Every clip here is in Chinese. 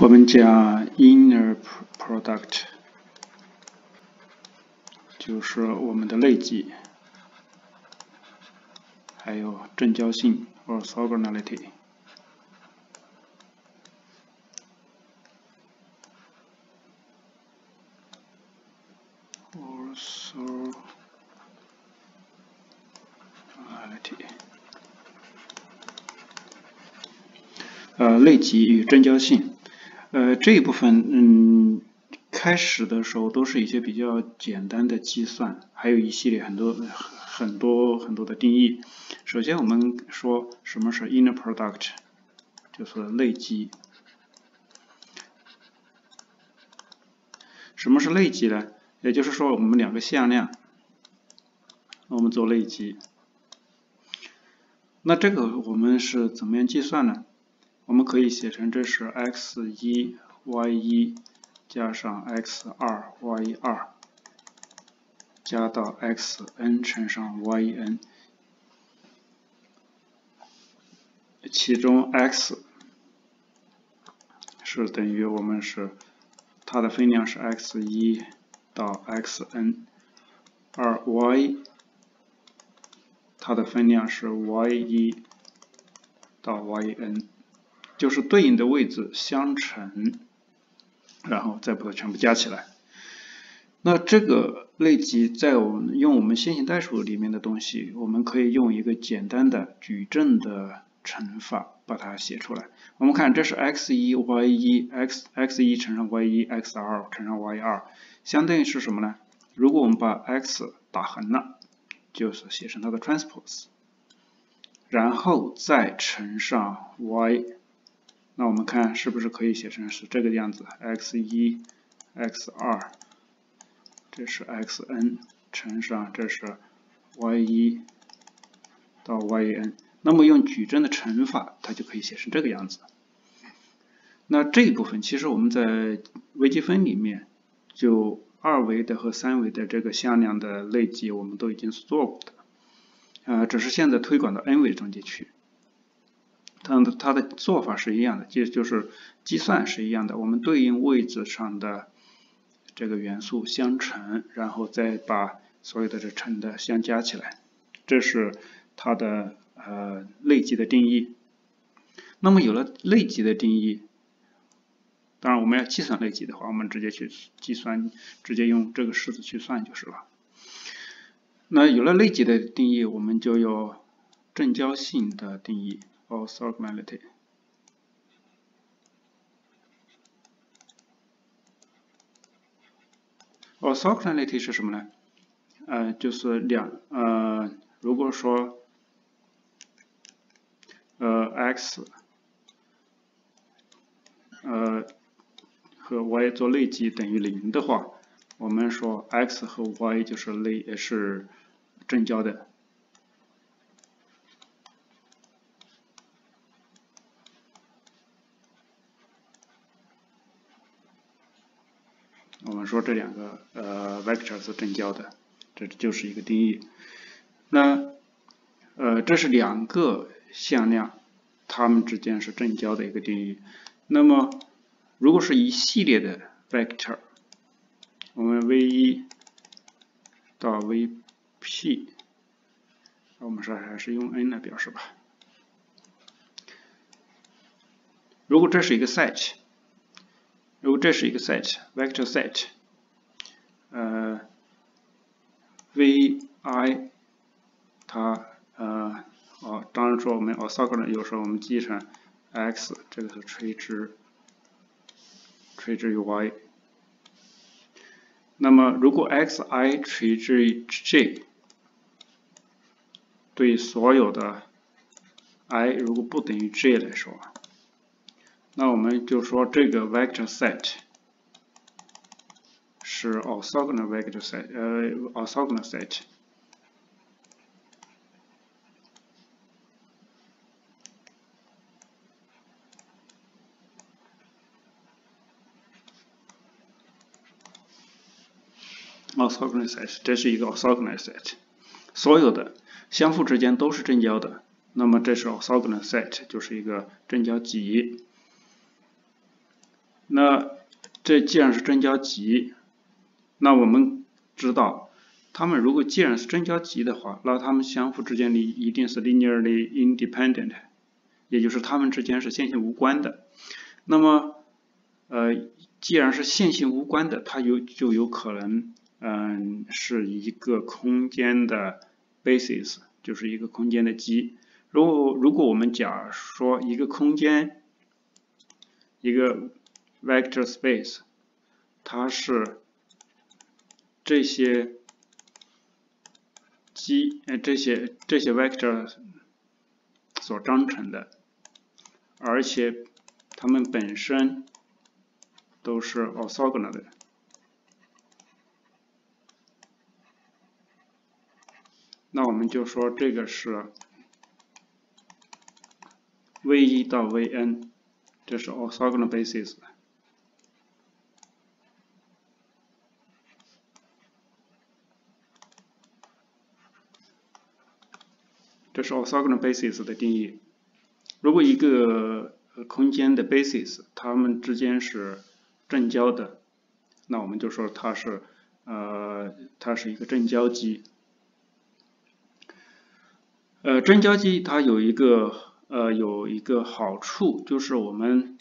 我们讲 inner product，就是我们的内积，还有正交性 orthogonality。呃，类积与正交性。这一部分，嗯，开始的时候都是一些比较简单的计算，还有一系列很多很多很多的定义。首先，我们说什么是 inner product，就是类积。什么是内积呢？也就是说，我们两个向量，我们做类积。那这个我们是怎么样计算呢？我们可以写成这是 x 一 y 一加上 x 二 y 二加到 x n 乘上 y n，其中 x 是等于我们是它的分量是 x 一到 x n，而 y 它的分量是 y 一到 y n。就是对应的位置相乘，然后再把它全部加起来。那这个类积在我们用我们线性代数里面的东西，我们可以用一个简单的矩阵的乘法把它写出来。我们看，这是 x 一 y 一 x x 一乘上 y 一 x 二乘上 y 二，相当于是什么呢？如果我们把 x 打横了，就是写成它的 transpose，然后再乘上 y。那我们看是不是可以写成是这个样子？x 一，x 二，这是 x n 乘上这是 y 一到 y n。那么用矩阵的乘法，它就可以写成这个样子。那这一部分其实我们在微积分里面，就二维的和三维的这个向量的类积，我们都已经是做过的。呃，只是现在推广到 n 维中间去。它的它的做法是一样的，就就是计算是一样的。我们对应位置上的这个元素相乘，然后再把所有的这乘的相加起来，这是它的呃类积的定义。那么有了类积的定义，当然我们要计算类积的话，我们直接去计算，直接用这个式子去算就是了。那有了类积的定义，我们就有正交性的定义。orthogonality。orthogonality 是什么呢？呃，就是两呃，如果说呃 x 呃和 y 做类积等于零的话，我们说 x 和 y 就是类是正交的。我们这两个呃 vector 是正交的，这就是一个定义。那呃这是两个向量，它们之间是正交的一个定义。那么如果是一系列的 vector，我们 v1 到 vp，我们说还是用 n 来表示吧。如果这是一个 set。如果这是一个 set，vector set，呃，vi 它呃哦，当然说我们 orthogonal 有时候我们记成 x，这个是垂直，垂直于 y。那么如果 xi 垂直于 j，对所有的 i 如果不等于 j 来说。那我们就说这个 vector set 是 orthogonal vector set，呃，orthogonal set。orthogonal set，这是一个 orthogonal set，所有的相互之间都是正交的，那么这是 orthogonal set，就是一个正交集。那这既然是正交集，那我们知道，它们如果既然是正交集的话，那它们相互之间的一定是 linearly independent，也就是它们之间是线性无关的。那么，呃，既然是线性无关的，它有就有可能，嗯，是一个空间的 basis，就是一个空间的基。如果如果我们假说一个空间，一个 vector space，它是这些基呃这些这些 vector 所章成的，而且它们本身都是 orthogonal 的，那我们就说这个是。v 一到 Vn，这是 orthogonal basis。这是 orthogonal basis 的定义。如果一个空间的 basis 它们之间是正交的，那我们就说它是呃它是一个正交集。呃，正交集它有一个。呃，有一个好处就是我们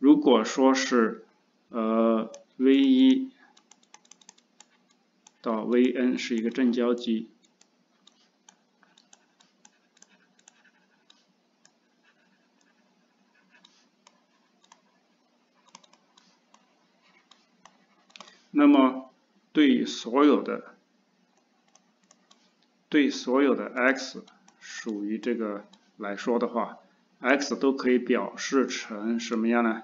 如果说是呃 v 一到 Vn 是一个正交集，那么对所有的对所有的 x 属于这个来说的话，x 都可以表示成什么样呢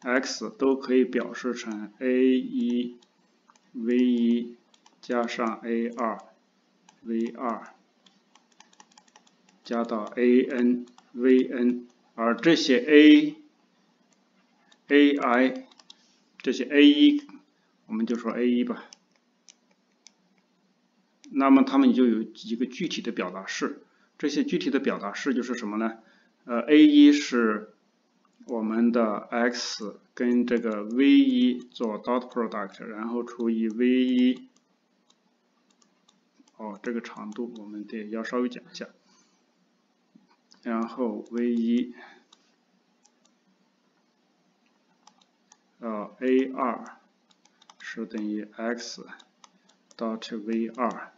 ？x 都可以表示成 a 一 v 一加上 a 二 v 二加到 a n v n，而这些 a a i 这些 a 一，我们就说 a 一吧。那么它们就有一个具体的表达式，这些具体的表达式就是什么呢？呃，a 一是我们的 x 跟这个 v 一做 dot product，然后除以 v 一，哦，这个长度我们得要稍微讲一下，然后 v 一，呃，a 二是等于 x dot v 二。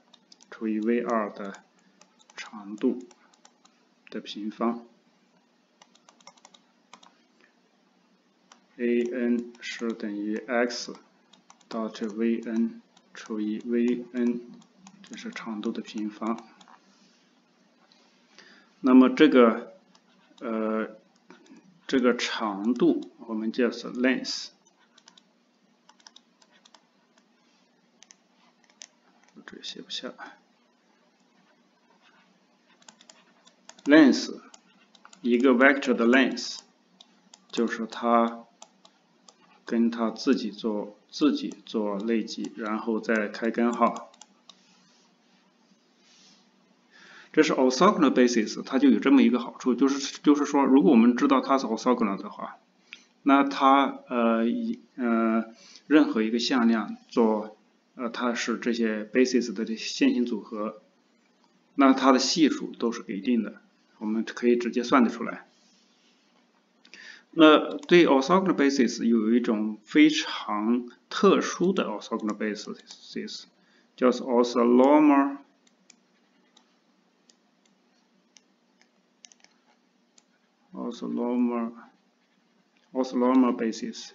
除以 v 二的长度的平方，a n 是等于 x dot v n 除以 v n，这是长度的平方。那么这个呃这个长度我们叫做 length。这写不下。length 一个 vector 的 length 就是它跟它自己做自己做累积，然后再开根号。这是 orthogonal basis，它就有这么一个好处，就是就是说，如果我们知道它是 orthogonal 的话，那它呃一呃任何一个向量做呃它是这些 basis 的这线性组合，那它的系数都是给定的。我们可以直接算得出来。那对 orthogonal basis 有一种非常特殊的 orthogonal basis，叫做 orthonormal orthonormal orthonormal basis。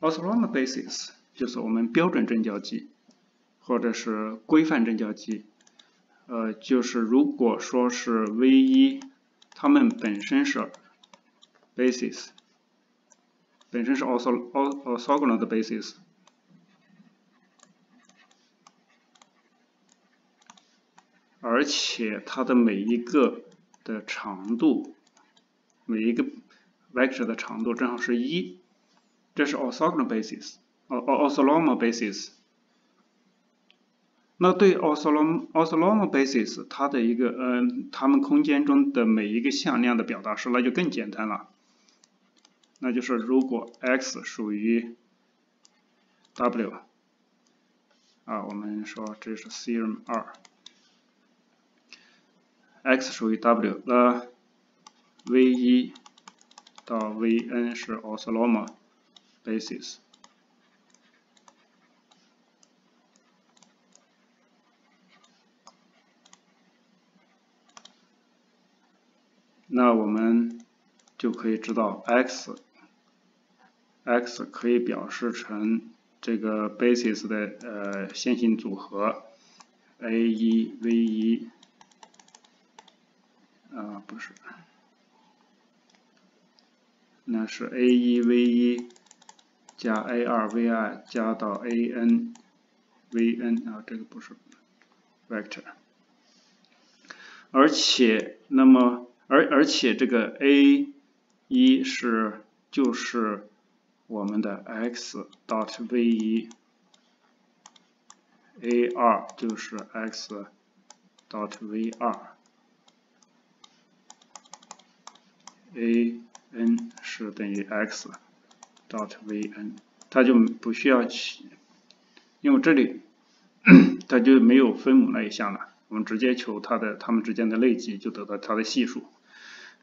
orthonormal basis 就是我们标准正交集，或者是规范正交集。呃，就是如果说是 v 一，它们本身是 basis，本身是 orthogonal 的 basis，而且它的每一个的长度，每一个 vector 的长度正好是一，这是 orthogonal basis，哦哦 orthonormal basis。那对 Orthonormal basis 它的一个嗯，它们空间中的每一个向量的表达式，那就更简单了。那就是如果 x 属于 W 啊，我们说这是 theorem 二，x 属于 W，那 v 一到 Vn 是 orthonormal basis。那我们就可以知道 x，x 可以表示成这个 basis 的呃线性组合 a 一 v 一啊不是。那是 a 一 v 一加 a 二 v 二加到 a n v n 啊，这个不是 vector，而且那么而而且这个 a 一是就是我们的 x dot v 一，a 二就是 x dot v 二，a n 是等于 x dot v n，它就不需要去，因为这里 它就没有分母那一项了，我们直接求它的它们之间的累积，就得到它的系数。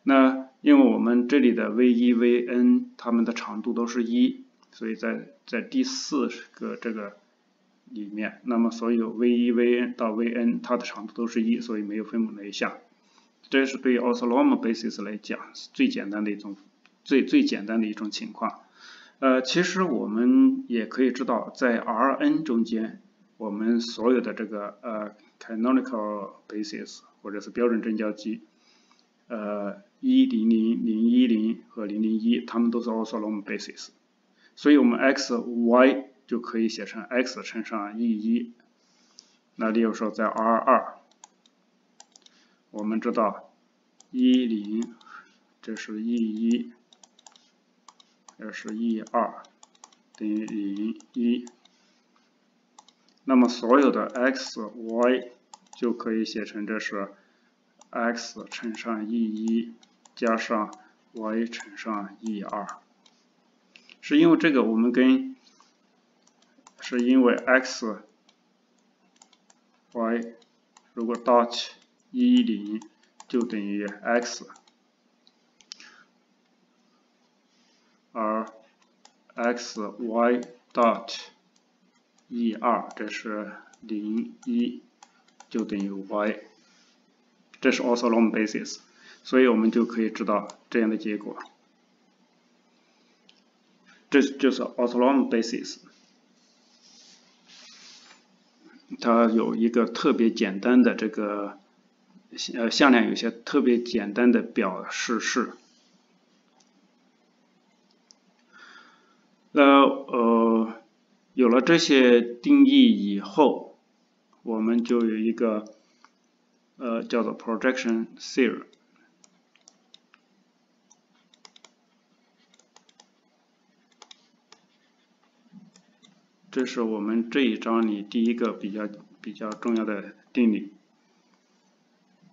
那因为我们这里的 v 一 v n 它们的长度都是一，所以在在第四个这个里面，那么所有 v 一 v n 到 v n 它的长度都是一，所以没有分母那一项。这是对 orthonormal basis 来讲最简单的一种最最简单的一种情况。呃，其实我们也可以知道，在 Rn 中间，我们所有的这个呃 canonical basis 或者是标准正交集，呃一零零零一零和零零一，它们都是 orthonom basis。所以我们 x y 就可以写成 x 乘上 e 一。那例如说在 R 二。我们知道一零，这是 e 一，这是 e 二，等于零一。那么所有的 x y 就可以写成这是 x 乘上 e 一加上 y 乘上 e 二。是因为这个我们跟，是因为 x y 如果 dot 一零就等于 x，而 x y dot 一二这是零一就等于 y，这是 orthonormal basis，所以我们就可以知道这样的结果，这就是 orthonormal basis，它有一个特别简单的这个。呃，向量有些特别简单的表示式。那呃，有了这些定义以后，我们就有一个呃叫做 projection theorem。这是我们这一章里第一个比较比较重要的定理。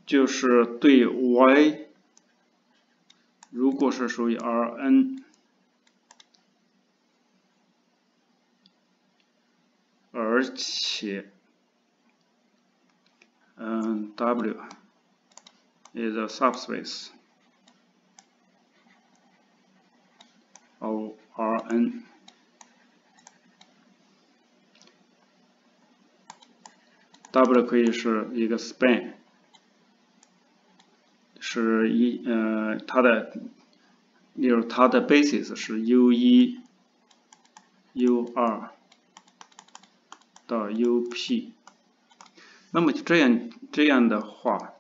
就是对 y，如果是属于 Rn，而且，嗯，W is a subspace of Rn，W 可以是一个 span。是一呃，它的，例如它的 basis 是 U 一、U 二到 UP，那么就这样这样的话，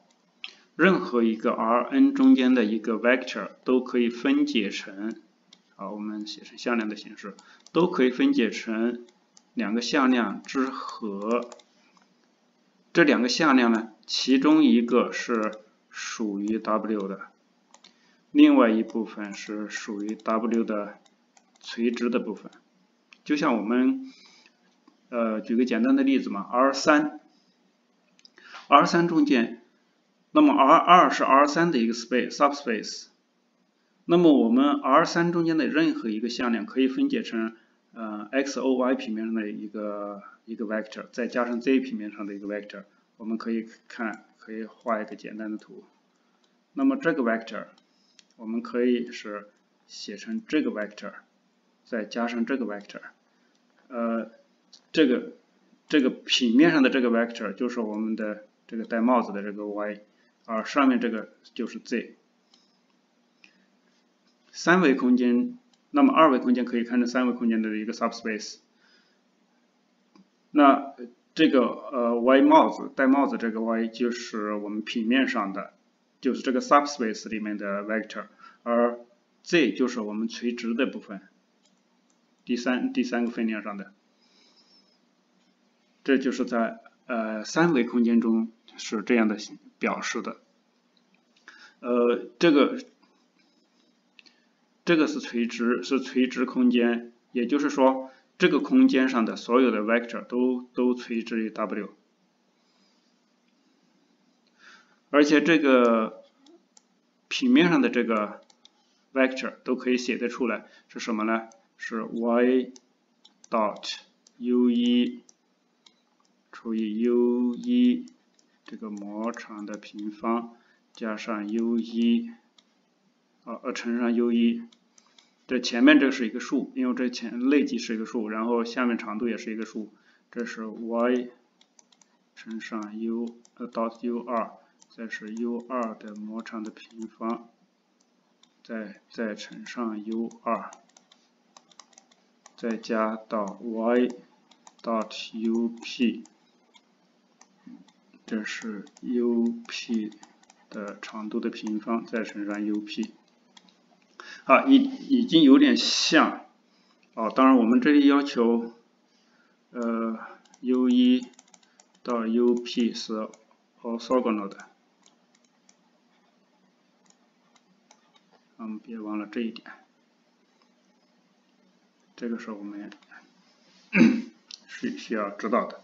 任何一个 Rn 中间的一个 vector 都可以分解成，啊，我们写成向量的形式，都可以分解成两个向量之和，这两个向量呢，其中一个是。属于 W 的，另外一部分是属于 W 的垂直的部分。就像我们，呃，举个简单的例子嘛，R 三。R 三中间，那么 R 二是 R 三的一个 space subspace，那么我们 R 三中间的任何一个向量可以分解成呃 x o y 平面上的一个一个 vector，再加上 z 平面上的一个 vector，我们可以看可以画一个简单的图。那么这个 vector 我们可以是写成这个 vector，再加上这个 vector，呃，这个这个平面上的这个 vector 就是我们的这个戴帽子的这个 y，而上面这个就是 z。三维空间，那么二维空间可以看成三维空间的一个 subspace。那这个呃 y 帽子戴帽子这个 y 就是我们平面上的，就是这个 subspace 里面的 vector，而 z 就是我们垂直的部分，第三第三个分量上的，这就是在呃三维空间中是这样的表示的，呃这个这个是垂直是垂直空间，也就是说这个空间上的所有的 vector 都都垂直于 w，而且这个平面上的这个。vector 都可以写得出来，是什么呢？是 y dot u 一除以 u 一这个模长的平方加上 u 一啊呃乘上 u 一，这前面这是一个数，因为这前内积是一个数，然后下面长度也是一个数，这是 y 乘上 u 呃 dot u 二，再是 u 二的模长的平方。再再乘上 u 二，再加到 y dot u p，这是 u p 的长度的平方，再乘上 u p，啊，已已经有点像，哦，当然我们这里要求，呃，u 一到 u p 是 orthogonal 的。嗯，别忘了这一点，这个是我们是需要知道的。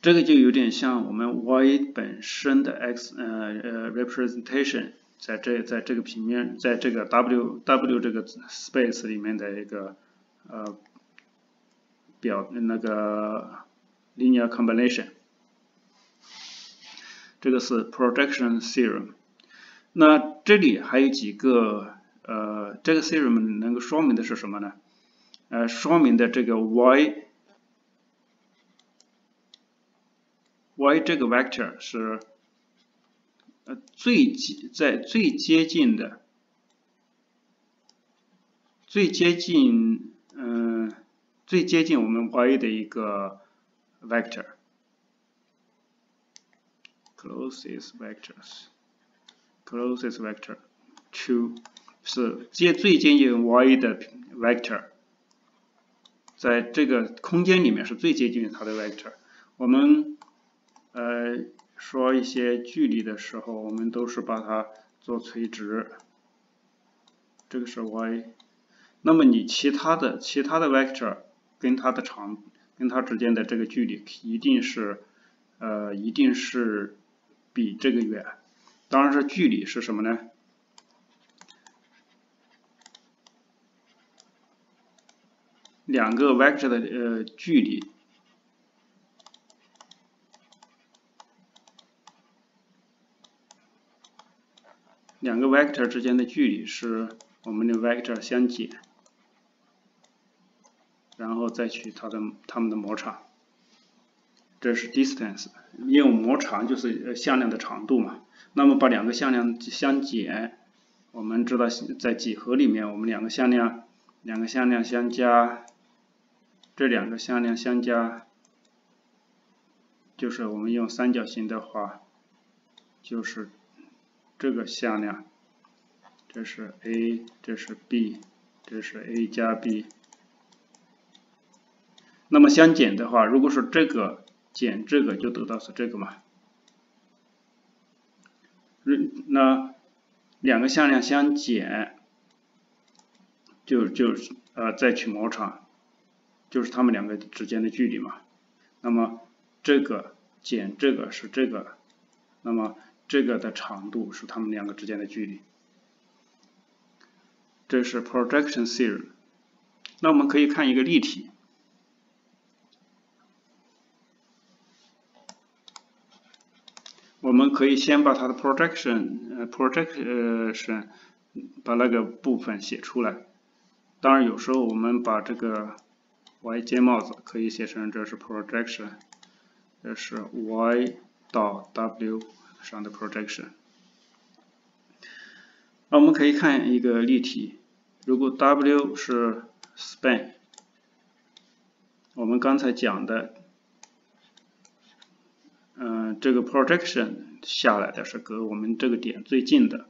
这个就有点像我们 y 本身的 x 呃呃 representation，在这在这个平面，在这个 w w 这个 space 里面的一个呃表那个 linear combination，这个是 projection theorem。那这里还有几个呃，这个 theorem 能够说明的是什么呢？呃，说明的这个 y y 这个 vector 是呃最接在最接近的最接近嗯最接近我们 y 的一个 vector closest vectors。closest vector to 是接最接近 y 的 vector，在这个空间里面是最接近它的 vector。我们呃说一些距离的时候，我们都是把它做垂直，这个是 y。那么你其他的其他的 vector 跟它的长跟它之间的这个距离一定是呃一定是比这个远。当然是距离是什么呢？两个 vector 的呃距离，两个 vector 之间的距离是我们的 vector 相减，然后再取它的它们的模长，这是 distance，因为模长就是向量的长度嘛。那么把两个向量相减，我们知道在几何里面，我们两个向量两个向量相加，这两个向量相加，就是我们用三角形的话，就是这个向量，这是 a，这是 b，这是 a 加 b。那么相减的话，如果说这个减这个，就得到是这个嘛。那两个向量相减，就就是呃再取模长，就是它们两个之间的距离嘛。那么这个减这个是这个，那么这个的长度是它们两个之间的距离。这是 projection theorem。那我们可以看一个例题。我们可以先把它的 projection 呃 projection 把那个部分写出来。当然，有时候我们把这个 y 尖帽子可以写成这是 projection，这是 y 到 w 上的 projection。那我们可以看一个例题，如果 w 是 span，我们刚才讲的，嗯，这个 projection 下来的是隔我们这个点最近的，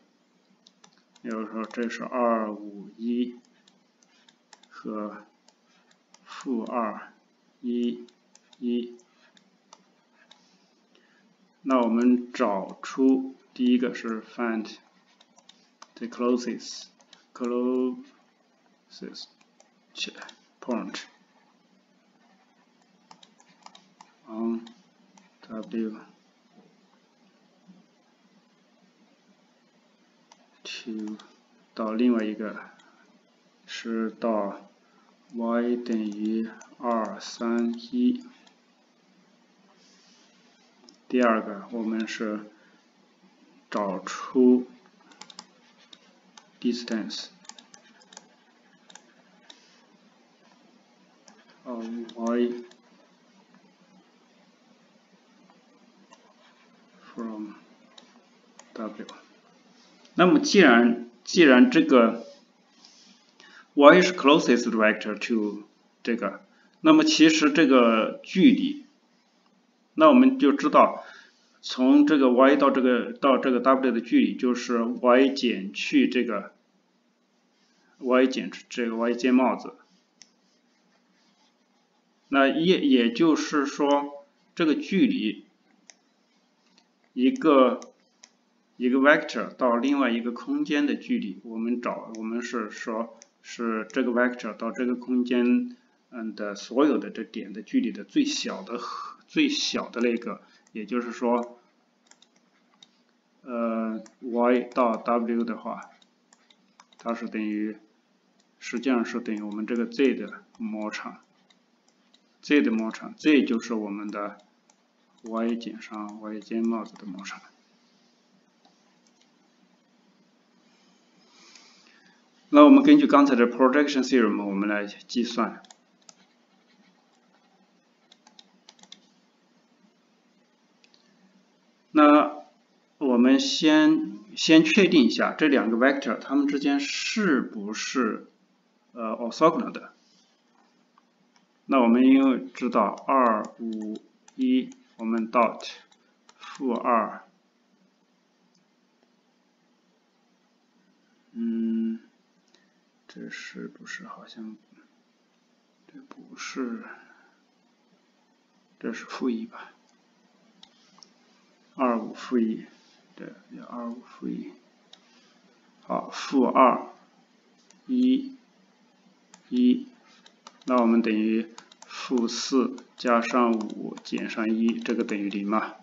比如说这是二五一和负二一一，那我们找出第一个是 find the closest closest point on W to 到另外一个是到 y 等于二三一。第二个我们是找出 distance。y from w。那么既然既然这个 y 是 closest vector to 这个，那么其实这个距离， 那我们就知道从这个 y 到这个到这个 w 的距离就是 y 减去这个 y 减去这个 y 尖帽子。那也也就是说，这个距离一个一个 vector 到另外一个空间的距离，我们找我们是说，是这个 vector 到这个空间嗯的所有的这点的距离的最小的和最小的那个，也就是说，呃 y 到 w 的话，它是等于实际上是等于我们这个 z 的模长。z 的模长，z 就是我们的 y 减上 y 尖帽子的模长。那我们根据刚才的 projection theorem，我们来计算。那我们先先确定一下这两个 vector 它们之间是不是呃 orthogonal 的。那我们因为知道二五一，我们 dot 负二，嗯，这是不是好像？这不是，这是负一吧？二五负一，对，要二五负一。好，负二一一。那我们等于负四加上五减上一，这个等于零嘛？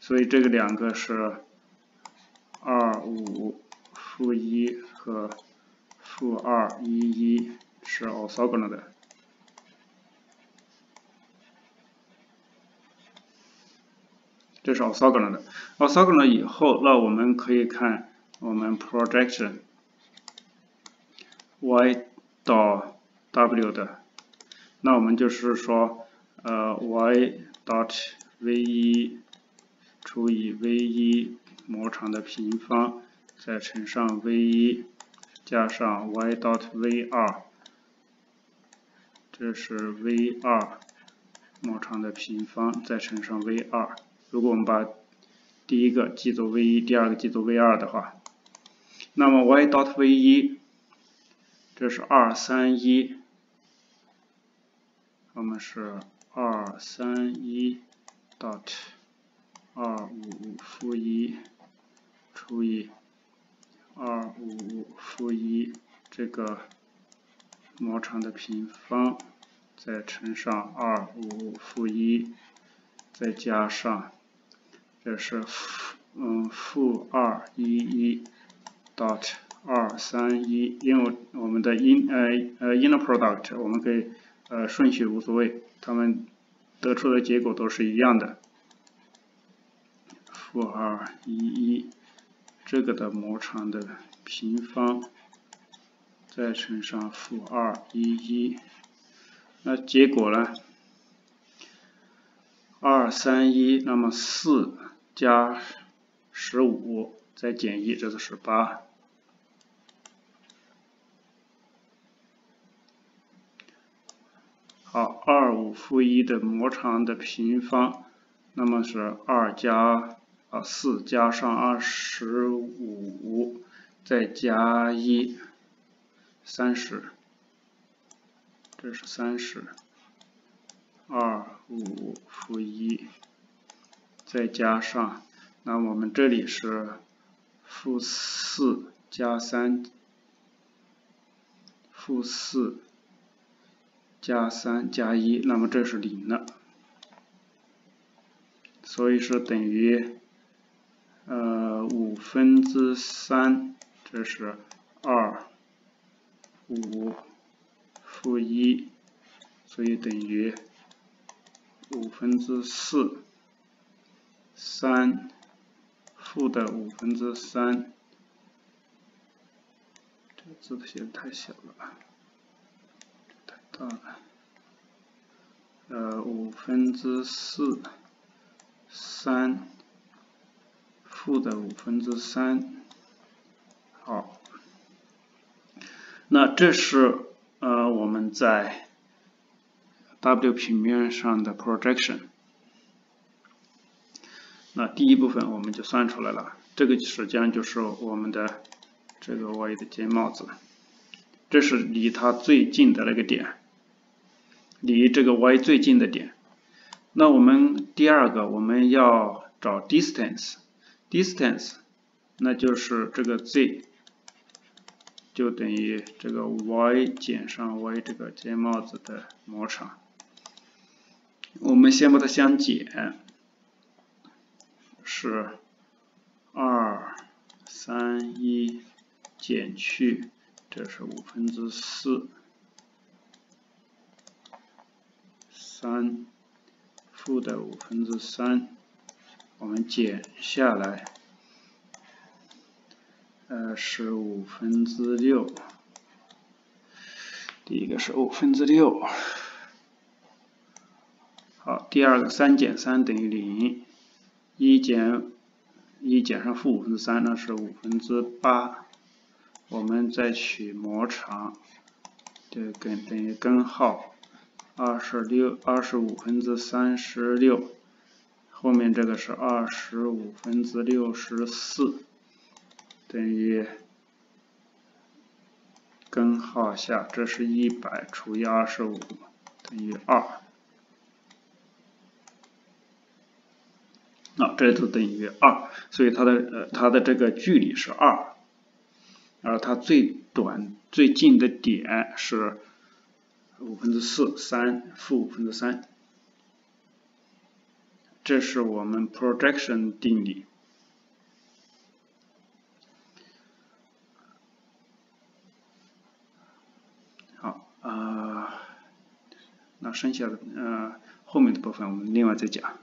所以这个两个是二五负一和负二一一是 orthogonal 的。这是 orthogonal 的。orthogonal 以后，那我们可以看我们 projection y 到。w 的，那我们就是说，呃，y dot v 一除以 v 一模长的平方，再乘上 v 一加上 y dot v 二，这是 v 二模长的平方，再乘上 v 二。如果我们把第一个记作 v 一，第二个记作 v 二的话，那么 y dot v 一，这是二三一。我们是二三一 dot 二五负一除以二五负一这个模长的平方，再乘上二五负一再加上这是负嗯负二一一 dot 二三一，因为我们的 in 呃呃 inner product 我们可以呃顺序无所谓，它们得出的结果都是一样的。负二一一这个的模长的平方，再乘上负二一一，那结果呢？二三一，那么四加十五再减一，这是十八。好，二五负一的模长的平方，那么是二加啊四加上二十五再加一，三十，这是三十。二五负一，再加上，那我们这里是负四加三，负四加三加一，那么这是零了，所以是等于呃五分之三，这是二五负一，所以等于。五分之四，三负的五分之三，这个字写的太小了，太大了。呃，五分之四，三负的五分之三，好，那这是呃我们在。W 平面上的 projection，那第一部分我们就算出来了，这个实际上就是我们的这个 Y 的尖帽子，这是离它最近的那个点，离这个 Y 最近的点。那我们第二个我们要找 distance，distance，那就是这个 Z 就等于这个 Y 减上 Y 这个尖帽子的模长。我们先把它相减，是二三一减去，这是五分之四，三负的五分之三，我们减下来，呃是五分之六，第一个是五分之六。好，第二个三减三等于零，一减一减上负五分之三，那是五分之八。我们再取模长，这根等于根号，二十六二十五分之三十六，后面这个是二十五分之六十四，等于根号下，这是一百除以二十五等于二。啊，这都等于二，所以它的呃它的这个距离是二，而它最短最近的点是五分之四，三负五分之三，这是我们 projection 定理。好啊，那剩下的呃后面的部分我们另外再讲。